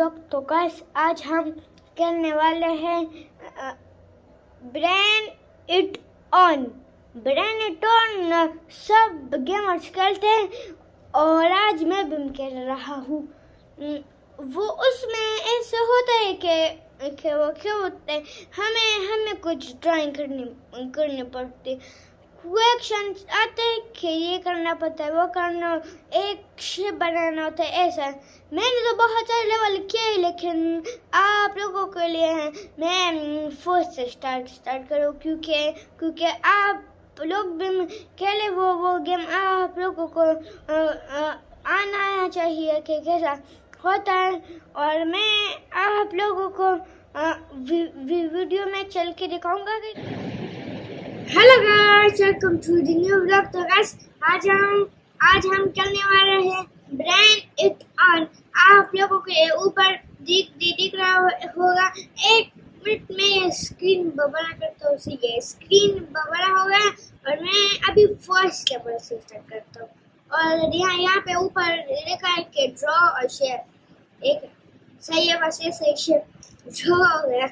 Vlog तो guys आज हम करने वाले हैं brain it on brain it on सब गेमर्स खेलते हैं, और आज मैं भी खेल रहा हूँ। वो उसमें ऐसा होता है कि कि वो क्या होते हैं। हमें हमें कुछ ड्राइंग करनी करनी पड़ती क्वेश्चन आते हैं कि ये करना पड़ता है वो करना एक शेप बनाना होता है ऐसा। मैंने तो बहुत सारे लेवल किए लेकिन आप लोगों के लिए हैं। मैं फ़र्स्ट से स्टार्ट स्टार्ट करूँ क्योंकि क्योंकि आप लोग भी खेले वो वो गेम आप लोगों को आना चाहिए कि कैसा होता है। और मैं आप लोगों को वी, वी, वीडियो में चल के दिखाऊँगा कि hello guys welcome to the new vlog तो गाइस आज हम आज हम चलने वाले हैं ब्रांड इट ऑन आप लोगों के ऊपर दिख दिख रहा होगा। एक मिनट में स्क्रीन बबला करता हूँ ये स्क्रीन बबला होगा और मैं अभी फ़र्स्ट लेवल से स्टार्ट करता हूँ। और यहाँ यहाँ पे ऊपर लिखा है कि ड्रॉ और शेयर एक, सही है, बस ये सही शेयर ड्रॉ हो गया।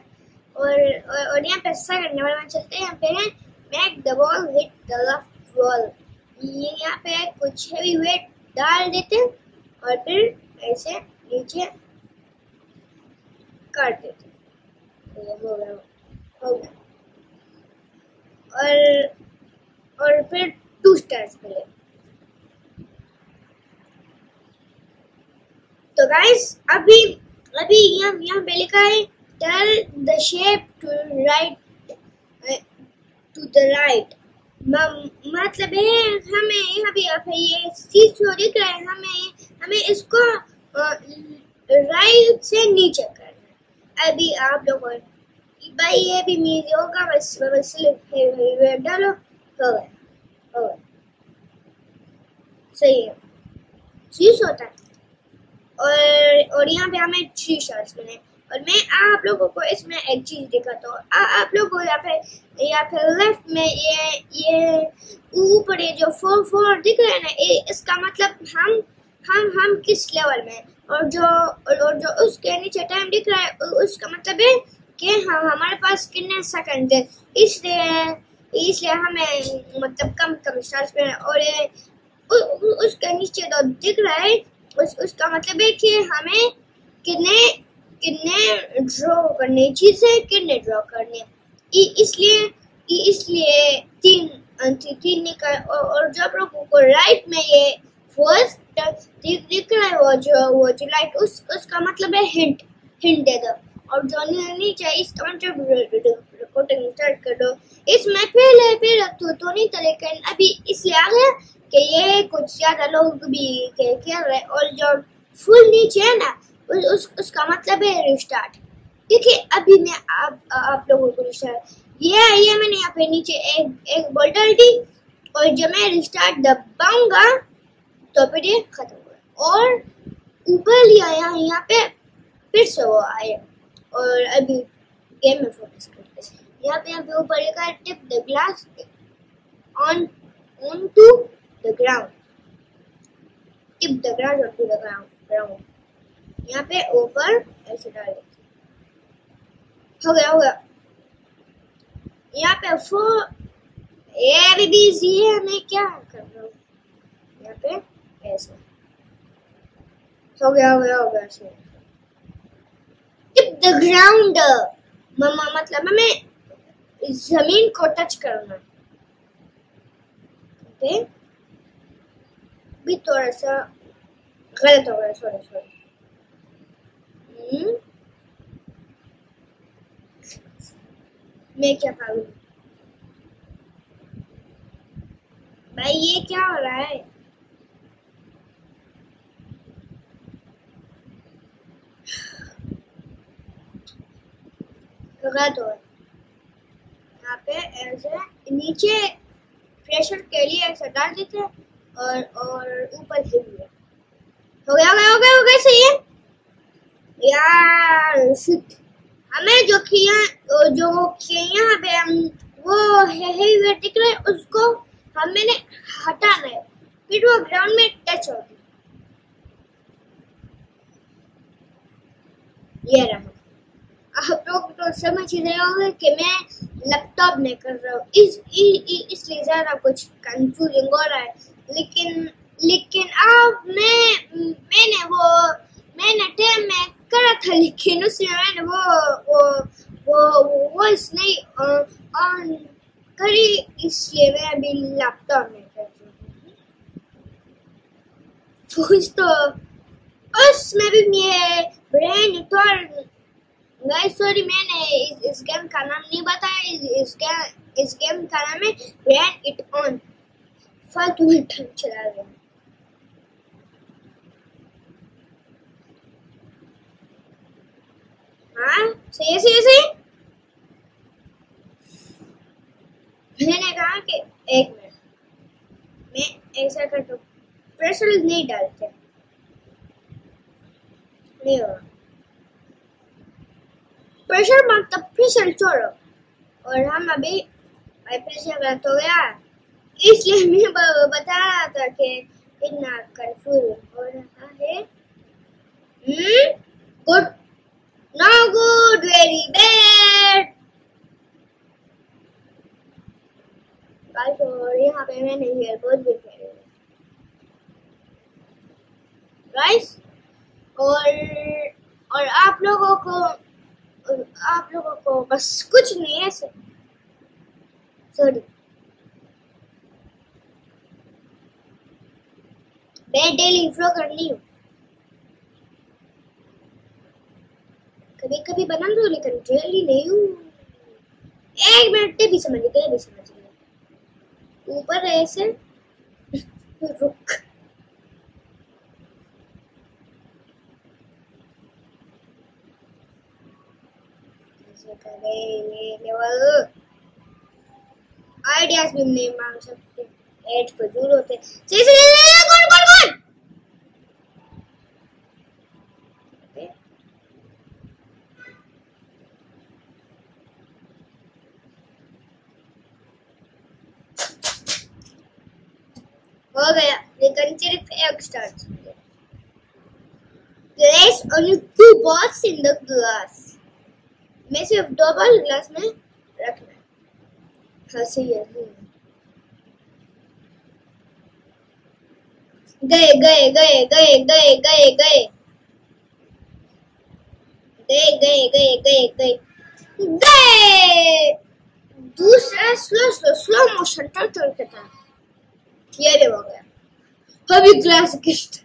और और यहाँ पे ऐसा करने वाला चलते हैं यहाँ पे। हैं make the ball, hit the left wall ये यहाँ पे कुछ हेवी वेट डाल देते हैं और फिर ऐसे नीचे काट देते हैं। ये हो गया हो गया। और और फिर टू स्टार्स मिले तो गाइस अभी अभी यहाँ यहाँ पे लिखा है tell the shape to right to the right मतलब है, हमें यहाँ पे ये सीट जो दिख रहा है, हमें हमें इसको राइट से नीचे करना है। अभी आप लोग भाई ये भी मीज होगा, बस बस डालो, हो गया हो गया। सही है। शीश होता है। और और यहाँ पे हमें थ्री शॉट्स मिले। और मैं आप लोगों को इसमें एक चीज़ दिखाता हूँ। आप लोगों यहाँ पे या फिर लेफ़्ट में ये ये ऊपर ये जो फोर फोर दिख रहे हैं ना इसका मतलब हम हम हम किस लेवल में और जो और जो उसके नीचे टाइम दिख रहा है उसका मतलब है कि हम हमारे पास कितने सेकंड है? इसलिए इसलिए हमें मतलब कम कम स्टार्स पे और ये उसके नीचे जो दिख रहा है, उस, उसका मतलब है कि हमें कितने कितने ड्रॉ करने चीज़ें कितने ड्रॉ करने। इसलिए इसलिए तीन तीन निकाल और, और जब लोगों को राइट में ये फ़र्स्ट दिख दिख रहा है वो जो वो जो लाइट उस उसका मतलब है हिंट हिंट दे दो। और जो नीचे इसका मतलब रिकॉर्डिंग स्टार्ट कर दो इसमें पहले पहले तो तो नहीं लेकिन अभी इसलिए आ गया कि ये कुछ ज़्यादा लोग भी खेल रहे और जो फुल नीचे है ना उस उसका मतलब है रिस्टार्ट देखिए, अभी मैं आप आप लोगों को रिस्टार्ट ये ये मैंने यहाँ पे नीचे एक एक बोतल दी और जब मैं रिस्टार्ट दबाऊँगा तो फिर ये खत्म होगा। और ऊपर लिया यहाँ यहाँ पे फिर से वो आया। और अभी गेम में फोकस करते हैं। यहाँ पे यहाँ पे ऊपर लिखा है tip the glass on on to the ground tip the glass on to the ground ground यहाँ पे ऊपर ऐसे डाल देते हो। गया हो गया। यहाँ पे फो ए बी सी है मैं क्या कर रहा हूँ? यहाँ पे ऐसे। हो गया हो गया हो गया, ऐसे। टिप द ग्राउंड मम्मा मतलब हमें ज़मीन को टच करना भी थोड़ा सा गलत हो गया सॉरी सॉरी मैं क्या करूँ? भाई, ये क्या हो रहा है? हो यहाँ पे ऐसे नीचे प्रेशर के लिए ऐसा डाल देते और और ऊपर हो गया हो गया हो गया हो गया, सही है? यार हमें जो किया जो यहाँ पे हम, वो हेवी वेट दिख रहा है, उसको हमें ने हटाना है। फिर वो ग्राउंड में टच होगी ये रहा। आप लोग तो समझ ही रहे होंगे कि मैं लैपटॉप में कर रहा हूँ। इस इसलिए ज़्यादा कुछ कंफ्यूजिंग हो रहा है। लेकिन लेकिन अब मैं, मैंने वो, मैंने टेम में करा था लेकिन उसमें मैंने वो वो वो वॉइस नहीं ऑन करी इसलिए मैं अभी लैपटॉप में कर रही हूँ तो उसमें भी मैं ब्रेन तो गाइस सॉरी मैंने इस, इस गेम का नाम नहीं बताया इस, इस गेम इस गेम का नाम है ब्रेन इट ऑन फालतू में चला गया हाँ सही सही सही मैंने कहा कि एक मिनट। मैं ऐसा करता हूँ प्रेशर नहीं डालते। नहीं प्रेशर प्रेशर छोड़ो। और हम अभी प्रेशर गलत हो गया। इसलिए मैं बता रहा था कि इतना कंफ्यूज हो रहा है। Good no good very bad guys और यहाँ पे मैंने गाइस और और आप लोगों को आप लोगों को बस कुछ नहीं है, सॉरी। मैं डेली फ्लो करनी हूँ। कभी कभी बना दो लेकिन डेली नहीं हूँ। एक मिनट भी समझ गए भी समझ गए ऊपर ऐसे रुक आइडियाज़ भी नहीं मांग सकते। एड फजूल होते। सही से कौन कौन कौन हो गया लेकिन सिर्फ़ एक start Place only two balls in the glass. मैं सिर्फ़ दो बॉल ग्लास में रखना हाँ। सही है। गए गए गए गए गए गए गए। गए गए गए गए गए। गए! दूसरा slow slow slow motion turtle के था ये हो गया। अभी ग्लास किस्ट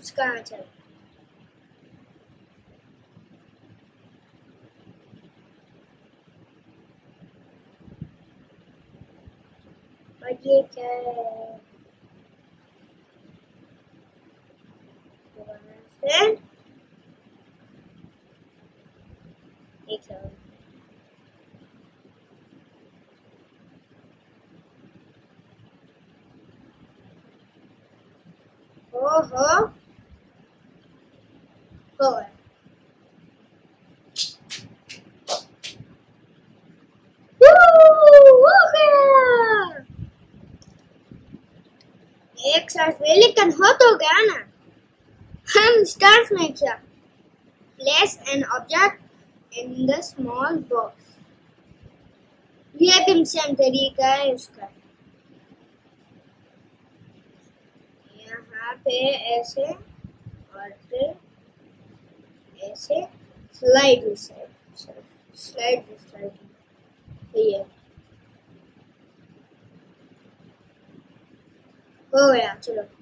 subscribe. Okay. Okay. Okay. Stars में क्या? Place an object in the small box ये भी सेम तरीका है इसका पे ऐसे और फिर ऐसे स्लाइड स्लाइड स्लाइड स्लाइड ये हो गया, चलो।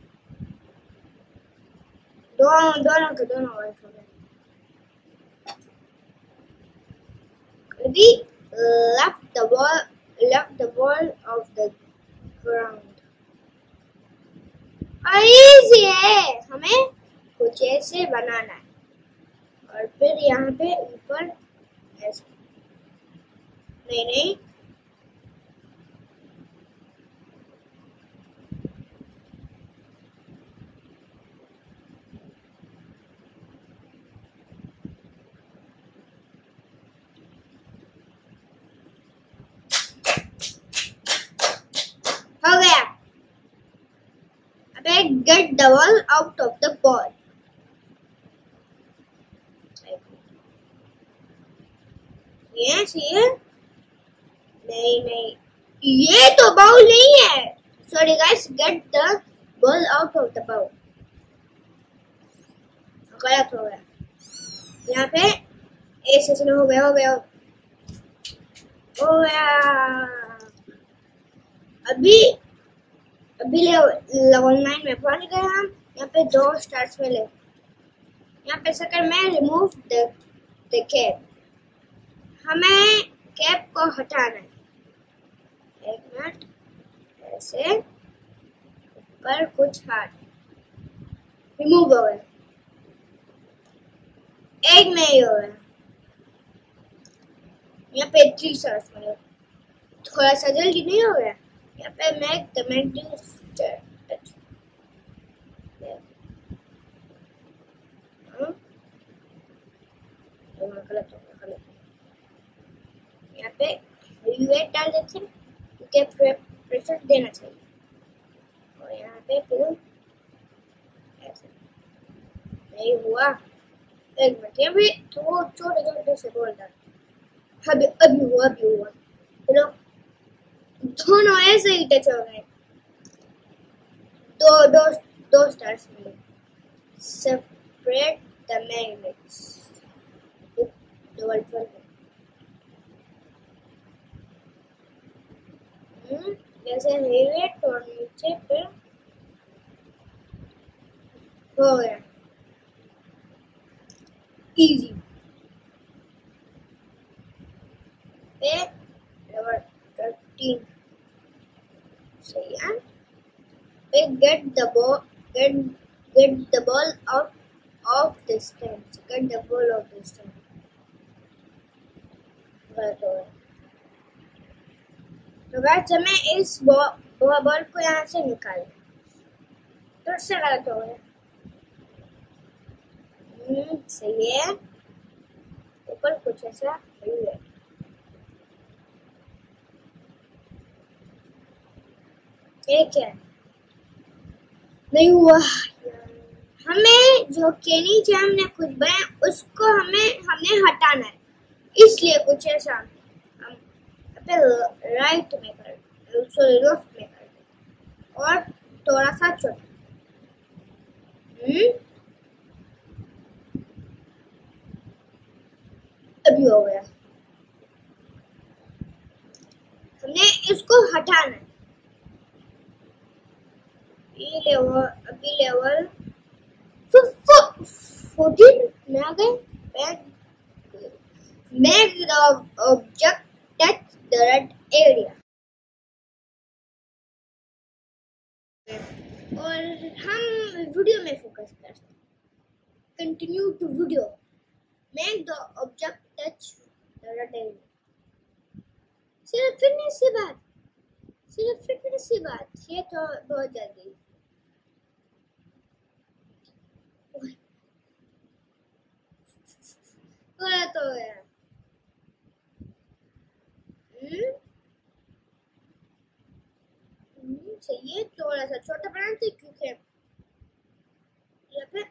दोनों दोनों के दोनों वाइट हो गए Ready? Left the ball left the ball of the ground. Easy है हमें कुछ ऐसे बनाना है और फिर यहाँ पे ऊपर ऐसे नहीं नहीं हो गया अबे get the ball out of the ball ये ये नहीं नहीं ये तो बाउल नहीं है. Sorry guys get the ball out of the bowl गलत हो गया. यहाँ पे ऐसे से हो गया हो गया. हो गया. अभी अभी लेवल नाइन में पहुँच गए हम, यहाँ पे दो स्टार्स मिले। यहाँ पे सेकंड में रिमूव द कैप हमें कैप को हटाना है। एक मिनट ऐसे ऊपर कुछ हाथ। रिमूव हो गया। एक में ही हो गया। यहाँ पे थ्री स्टार्स मिले। थोड़ा सा जल्दी नहीं हो गया? यहाँ पे मैक द मैक गलत यहाँ पे वेट डाल देते हैं क्योंकि प्रेशर देना चाहिए और यहाँ पे फिर ऐसे नहीं हुआ एक मिनट ये भी थोड़ा छोटे छोटे से बोल डाल अभी अभी हुआ अभी हुआ चलो दोनों ऐसे ही टच हो गए। दो दो दो स्टार्स मिले। Separate the magnets double twelve जैसे हेवेट और नीचे पे हो गया इजी पे डबल थर्टीन सही है पे get the ball get get the ball out of the stand get the ball of the stand तो गाइस हमें इस बॉल को यहाँ से निकाल तो से गलत हो गया। सही है। ऊपर कुछ ऐसा है। एक है नहीं हुआ। हमें जो केनी जैम हमने कुछ बनाया, उसको हमें, हमने हटाना है। इसलिए कुछ ऐसा हम राइट में कर सॉरी लेफ़्ट में कर और थोड़ा सा छोटा। हम्म? अभी हो गया। हमने इसको हटाना है। ये लेवल अभी लेवल फोर्टीन में आ गए और हम वीडियो में फोकस करते हैं। Continue to video make the object touch the red area सिर्फ़ फिटनेस की बात। सिर्फ़ फिटनेस की बात। ये तो बहुत जल्दी। गलत हो थोड़ा सा छोटा बनाते क्योंकि ऐसे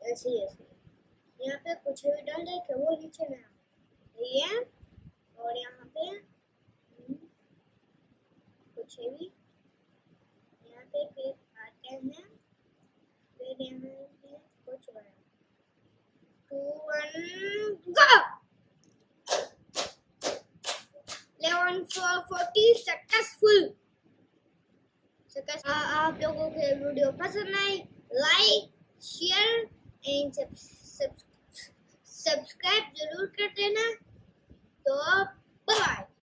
ऐसे यहाँ पे कुछ भी डाल दे कि वो नीचे में ये और यहाँ पे कुछ भी पे फिर आते हैं। फिर यहाँ पे कुछ one two one, go! Eleven four forty, successful. Successful आप लोगों को वीडियो पसंद आए लाइक, शेयर, एंड सब्सक्राइब ज़रूर कर देना। तो बाय।